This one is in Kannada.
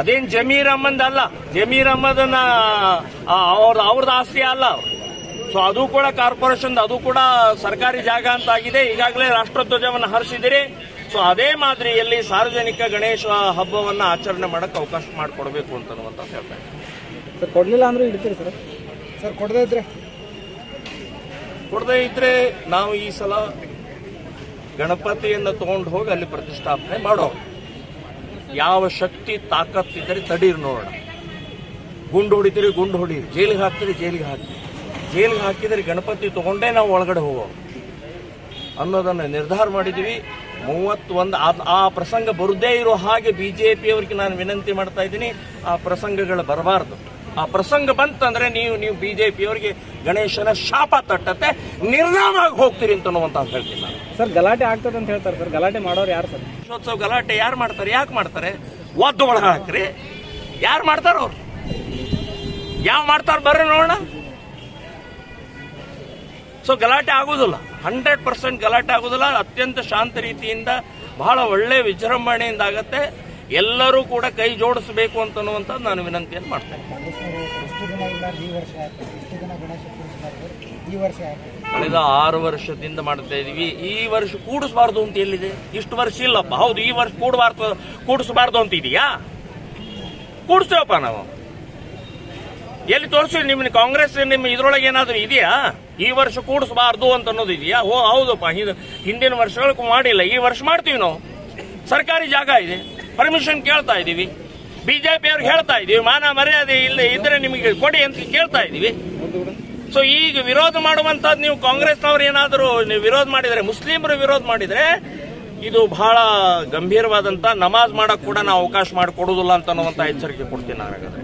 ಅದೇನ್ ಜಮೀರ್ ಅಹಮದ್ ಅಲ್ಲ. ಜಮೀರ್ ಅಹಮದ್ ಅವ್ರ ಅವ್ರದ್ದು ಆಸ್ತಿ ಅಲ್ಲ. ಸೊ ಅದು ಕೂಡ ಕಾರ್ಪೊರೇಷನ್ ಅದು ಕೂಡ ಸರ್ಕಾರಿ ಜಾಗ ಅಂತ ಆಗಿದೆ. ಈಗಾಗಲೇ ರಾಷ್ಟ್ರಧ್ವಜವನ್ನು ಹರಿಸಿದಿರಿ. ಸೊ ಅದೇ ಮಾದರಿಯಲ್ಲಿ ಸಾರ್ವಜನಿಕ ಗಣೇಶ ಹಬ್ಬವನ್ನ ಆಚರಣೆ ಮಾಡಕ್ಕೆ ಅವಕಾಶ ಮಾಡಿಕೊಡ್ಬೇಕು ಅಂತ ಹೇಳ್ತಾ ಇದ್ದೀನಿ. ಸರ್ ಕೊಡ್ಲಿಲ್ಲ ಅಂದ್ರೆ ಇಡ್ತೀರಿ ಸರ್? ಸರ್ ಕೊಡದೇ ಇದ್ರೆ? ಕೊಡದೇ ಇದ್ರೆ ನಾವು ಈ ಸಲ ಗಣಪತಿಯನ್ನು ತಗೊಂಡು ಹೋಗಿ ಅಲ್ಲಿ ಪ್ರತಿಷ್ಠಾಪನೆ ಮಾಡೋ ಯಾವ ಶಕ್ತಿ ತಾಕತ್ತಿದ್ದರೆ ತಡೀರಿ ನೋಡೋಣ. ಗುಂಡು ಹೊಡಿತೀರಿ, ಗುಂಡು ಹೊಡೀರಿ. ಜೈಲಿಗೆ ಹಾಕ್ತೀರಿ, ಜೈಲಿಗೆ ಹಾಕಿ ಜೈಲಿಗೆ ಹಾಕಿದರೆ ಗಣಪತಿ ತಗೊಂಡೇ ನಾವು ಒಳಗಡೆ ಹೋಗೋ ಅನ್ನೋದನ್ನು ನಿರ್ಧಾರ ಮಾಡಿದ್ದೀವಿ. ಮೂವತ್ತೊಂದು ಆ- ಪ್ರಸಂಗ ಬರುದೇ ಇರೋ ಹಾಗೆ ಬಿಜೆಪಿ ಅವರಿಗೆ ನಾನು ವಿನಂತಿ ಮಾಡ್ತಾ ಇದ್ದೀನಿ. ಆ ಪ್ರಸಂಗಗಳು ಬರಬಾರ್ದು. ಆ ಪ್ರಸಂಗ ಬಂತಂದ್ರೆ ನೀವು ನೀವು ಬಿಜೆಪಿ ಅವರಿಗೆ ಗಣೇಶನ ಶಾಪ ತಟ್ಟತ್ತೆ ನಿರ್ನಾಮ ಹೋಗ್ತೀರಿ ಅಂತ ಹೇಳ್ತೀನಿ ಸರ್, ಗಲಾಟೆ ಆಗ್ತದೆ ಅಂತ ಹೇಳ್ತಾರೆ ಸರ್. ಗಲಾಟೆ ಮಾಡೋರು ಯಾರು ಸರ್? ಕೃಷ್ಣೋತ್ಸವ ಗಲಾಟೆ ಯಾರು ಮಾಡ್ತಾರೆ, ಯಾಕೆ ಮಾಡ್ತಾರೆ? ಒದ್ದು ಒಳಗೆ ಹಾಕ್ರಿ. ಯಾರು ಮಾಡ್ತಾರ ಅವ್ರು? ಯಾವ ಮಾಡ್ತಾರ ಬರ್ರಿ ನೋಡೋಣ. ಸೊ ಗಲಾಟೆ ಆಗುದಿಲ್ಲ. ಹಂಡ್ರೆಡ್ ಪರ್ಸೆಂಟ್ ಗಲಾಟೆ ಆಗುದಿಲ್ಲ. ಅತ್ಯಂತ ಶಾಂತ ರೀತಿಯಿಂದ, ಬಹಳ ಒಳ್ಳೆ ವಿಜೃಂಭಣೆಯಿಂದ ಆಗತ್ತೆ. ಎಲ್ಲರೂ ಕೂಡ ಕೈ ಜೋಡಿಸಬೇಕು ಅಂತನ್ನುವಂಥದ್ದು ನಾನು ವಿನಂತಿಯನ್ನು ಮಾಡ್ತೇನೆ. ಕಳೆದ ಆರು ವರ್ಷದಿಂದ ಮಾಡ್ತಾ ಇದೀವಿ. ಈ ವರ್ಷ ಕೂಡಿಸಬಾರ್ದು ಅಂತ ಎಲ್ಲಿದೆ? ಇಷ್ಟು ವರ್ಷ ಇಲ್ಲಪ್ಪ. ಹೌದು, ಈ ವರ್ಷ ಕೂಡಬಾರ್ದು, ಕೂಡಿಸಬಾರ್ದು ಅಂತ ಇದೆಯಾ? ಕೂಡಿಸ್ತೇವಪ್ಪ ನಾವು. ಎಲ್ಲಿ ತೋರಿಸಿ ನಿಮ್ಮ ಕಾಂಗ್ರೆಸ್ ನಿಮ್ಮ ಇದ್ರೊಳಗೆ ಏನಾದರೂ ಇದೆಯಾ? ಈ ವರ್ಷ ಕೂಡಿಸಬಾರ್ದು ಅಂತ ಅನ್ನೋದು ಇದೆಯಾ? ಓ, ಹೌದಪ್ಪ. ಹಿಂದಿನ ವರ್ಷಗಳಿಗೂ ಮಾಡಿಲ್ಲ. ಈ ವರ್ಷ ಮಾಡ್ತೀವಿ ನಾವು. ಸರ್ಕಾರಿ ಜಾಗ ಇದೆ. ಪರ್ಮಿಷನ್ ಕೇಳ್ತಾ ಇದೀವಿ. ಬಿಜೆಪಿ ಅವ್ರಿಗೆ ಹೇಳ್ತಾ ಇದೀವಿ ಮಾನ ಮರ್ಯಾದೆ ಇಲ್ಲ ಇದ್ರೆ ನಿಮಗೆ ಕೊಡಿ ಅಂತ ಕೇಳ್ತಾ ಇದೀವಿ ಸೊ ಈಗ ವಿರೋಧ ಮಾಡುವಂತದ್ದು ನೀವು ಕಾಂಗ್ರೆಸ್ನವ್ರು ಏನಾದರೂ ನೀವು ವಿರೋಧ ಮಾಡಿದ್ರೆ, ಮುಸ್ಲಿಮರು ವಿರೋಧ ಮಾಡಿದ್ರೆ, ಇದು ಬಹಳ ಗಂಭೀರವಾದಂತ ನಮಾಜ್ ಮಾಡಕ್ ಕೂಡ ನಾವು ಅವಕಾಶ ಮಾಡಿಕೊಡೋದಿಲ್ಲ ಅಂತ ಅನ್ನುವಂತ ಎಚ್ಚರಿಕೆ ಕೊಡ್ತೀನಿ ನಾನು ಹಾಗಾದ್ರೆ.